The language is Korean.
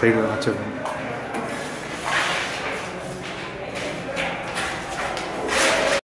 谁给我这个？